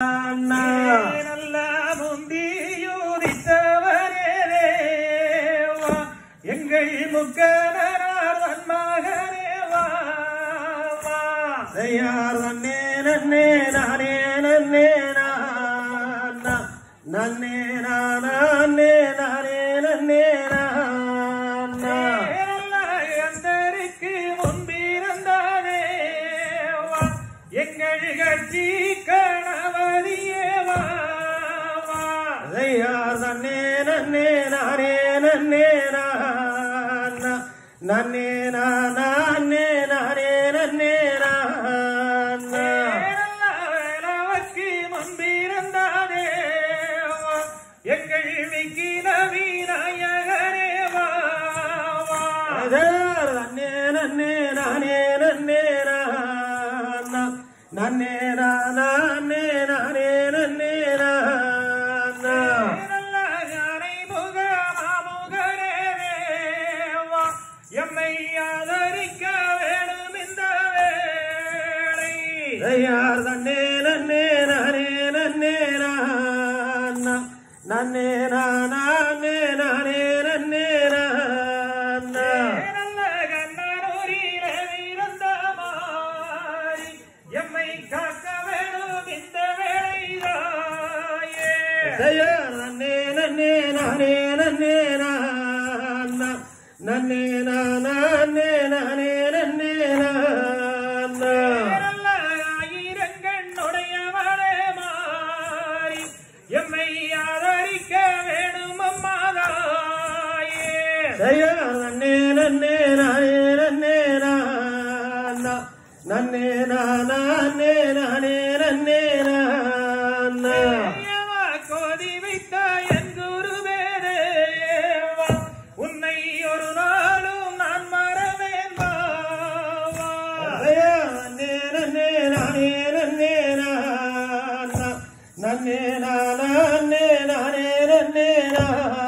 நல்ல முந்தியூரித்தவரே எங்கள் முக்கனார் மகனேவா யார் நன்னே நன்னே நானே நன்னே நானே நானே నన్నేనా నన్నేనా నాన్నే నానే నన్నేనా நமக்கு மம்பிருந்தானே எங்கள் விக்கின வீராயகரேவா நன்னே நன்னே நானே நன்னே நன்னே நானே நன்னே வேளை ஆதரிக்க வேணும் இந்த வேளை. ஐயார் தன்னே நன்னே நானே நன்னே நான்னா. நன்னே நானே நானே நன்னே நான்னா. நல்ல கண்ணனூரிலே இறந்த மாறி எம்மை காக்க வேணும் இந்த வேளை ஐயார் நன்னே நன்னே நானே நன்னே நான் நன்னே நானே நானே நன்னே ஆயிரங்கண்ணுடையவரே மாறி எம்மை ஆதரிக்க வேணும் அம்மாதாயே நன்னே நன்னே நானே நன்னே நன்னே நானே நானே நன்னே ஒரு நாளும் நான் மறவேன் நன்னே நானே நன்னே நான்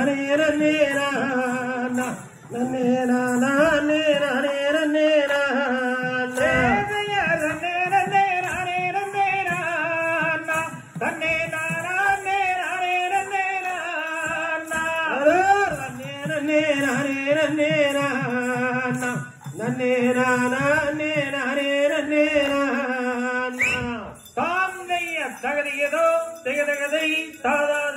நேர நேரா நேரா நேரா நேர நேரா தகதியதோ திகதகதை தாதா